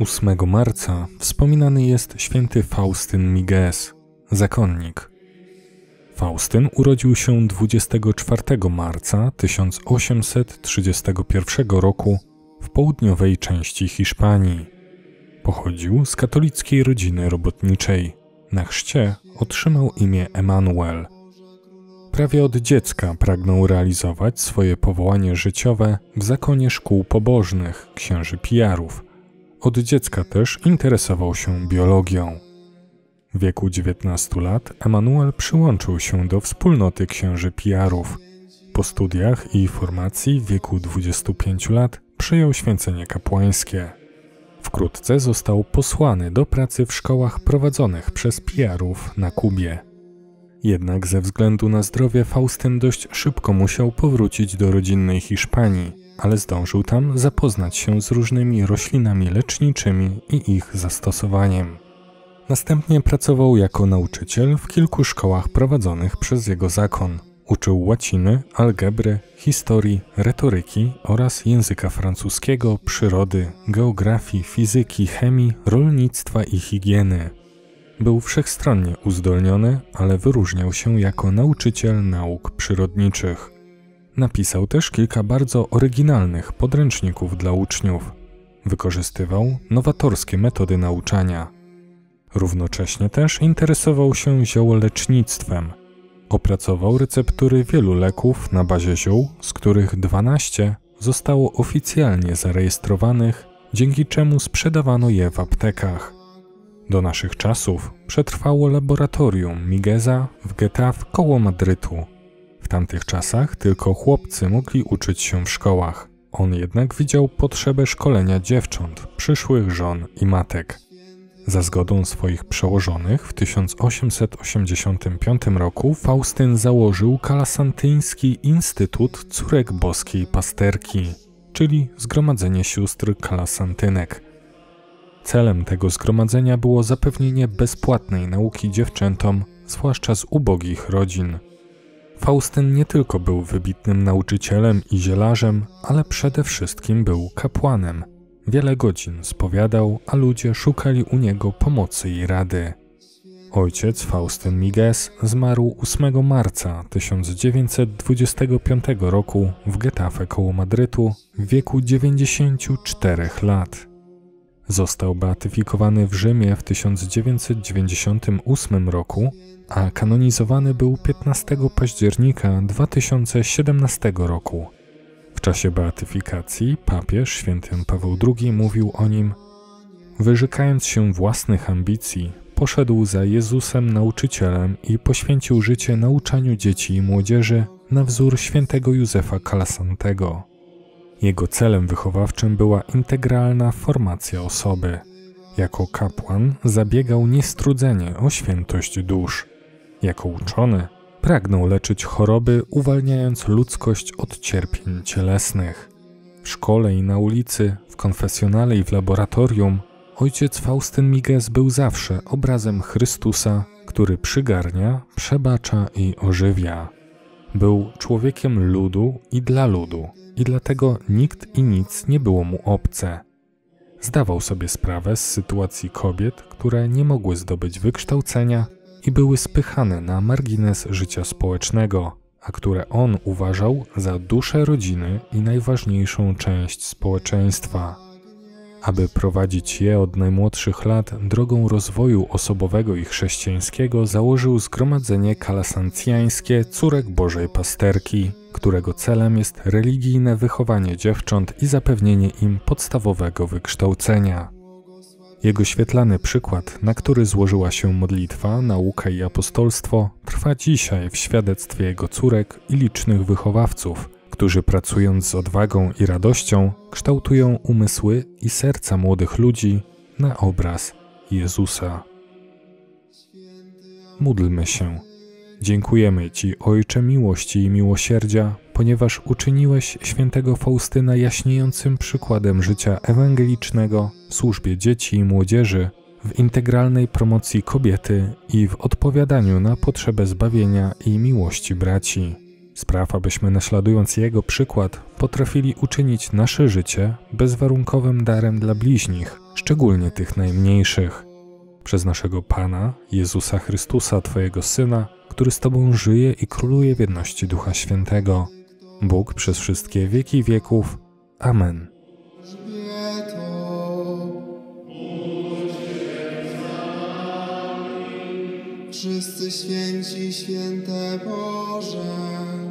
8 marca wspominany jest święty Faustyn Miges, zakonnik. Faustyn urodził się 24 marca 1831 roku w południowej części Hiszpanii. Pochodził z katolickiej rodziny robotniczej. Na chrzcie otrzymał imię Emanuel. Prawie od dziecka pragnął realizować swoje powołanie życiowe w zakonie szkół pobożnych księży Pijarów. Od dziecka też interesował się biologią. W wieku 19 lat Emanuel przyłączył się do wspólnoty księży Pijarów. Po studiach i formacji w wieku 25 lat przyjął święcenie kapłańskie. Wkrótce został posłany do pracy w szkołach prowadzonych przez Pijarów na Kubie. Jednak ze względu na zdrowie Faustyn dość szybko musiał powrócić do rodzinnej Hiszpanii, ale zdążył tam zapoznać się z różnymi roślinami leczniczymi i ich zastosowaniem. Następnie pracował jako nauczyciel w kilku szkołach prowadzonych przez jego zakon. Uczył łaciny, algebry, historii, retoryki oraz języka francuskiego, przyrody, geografii, fizyki, chemii, rolnictwa i higieny. Był wszechstronnie uzdolniony, ale wyróżniał się jako nauczyciel nauk przyrodniczych. Napisał też kilka bardzo oryginalnych podręczników dla uczniów. Wykorzystywał nowatorskie metody nauczania. Równocześnie też interesował się ziołolecznictwem. Opracował receptury wielu leków na bazie ziół, z których 12 zostało oficjalnie zarejestrowanych, dzięki czemu sprzedawano je w aptekach. Do naszych czasów przetrwało laboratorium Migeza w Getafe koło Madrytu. W tamtych czasach tylko chłopcy mogli uczyć się w szkołach. On jednak widział potrzebę szkolenia dziewcząt, przyszłych żon i matek. Za zgodą swoich przełożonych w 1885 roku Faustyn założył Kalasantyński Instytut Córek Boskiej Pasterki, czyli Zgromadzenie Sióstr Kalasantynek. Celem tego zgromadzenia było zapewnienie bezpłatnej nauki dziewczętom, zwłaszcza z ubogich rodzin. Faustyn nie tylko był wybitnym nauczycielem i zielarzem, ale przede wszystkim był kapłanem – Wiele godzin spowiadał, a ludzie szukali u niego pomocy i rady. Ojciec Faustyn Miges zmarł 8 marca 1925 roku w Getafe koło Madrytu w wieku 94 lat. Został beatyfikowany w Rzymie w 1998 roku, a kanonizowany był 15 października 2017 roku czasie beatyfikacji papież święty Paweł II mówił o nim: Wyrzekając się własnych ambicji, poszedł za Jezusem nauczycielem i poświęcił życie nauczaniu dzieci i młodzieży na wzór świętego Józefa Kalasantego. Jego celem wychowawczym była integralna formacja osoby. Jako kapłan zabiegał niestrudzenie o świętość dusz. Jako uczony pragnął leczyć choroby, uwalniając ludzkość od cierpień cielesnych. W szkole i na ulicy, w konfesjonale i w laboratorium, ojciec Faustyn Miges był zawsze obrazem Chrystusa, który przygarnia, przebacza i ożywia. Był człowiekiem ludu i dla ludu, i dlatego nikt i nic nie było mu obce. Zdawał sobie sprawę z sytuacji kobiet, które nie mogły zdobyć wykształcenia i były spychane na margines życia społecznego, a które on uważał za duszę rodziny i najważniejszą część społeczeństwa. Aby prowadzić je od najmłodszych lat drogą rozwoju osobowego i chrześcijańskiego, założył zgromadzenie kalasancjańskie Córek Bożej Pasterki, którego celem jest religijne wychowanie dziewcząt i zapewnienie im podstawowego wykształcenia. Jego świetlany przykład, na który złożyła się modlitwa, nauka i apostolstwo, trwa dzisiaj w świadectwie jego córek i licznych wychowawców, którzy pracując z odwagą i radością kształtują umysły i serca młodych ludzi na obraz Jezusa. Módlmy się. Dziękujemy Ci, Ojcze miłości i miłosierdzia, ponieważ uczyniłeś świętego Faustyna jaśniejącym przykładem życia ewangelicznego w służbie dzieci i młodzieży, w integralnej promocji kobiety i w odpowiadaniu na potrzebę zbawienia i miłości braci. Spraw, abyśmy naśladując Jego przykład, potrafili uczynić nasze życie bezwarunkowym darem dla bliźnich, szczególnie tych najmniejszych. Przez naszego Pana, Jezusa Chrystusa, Twojego Syna, który z Tobą żyje i króluje w jedności Ducha Świętego. Bóg przez wszystkie wieki wieków. Amen. Wszyscy święci, święte Boże.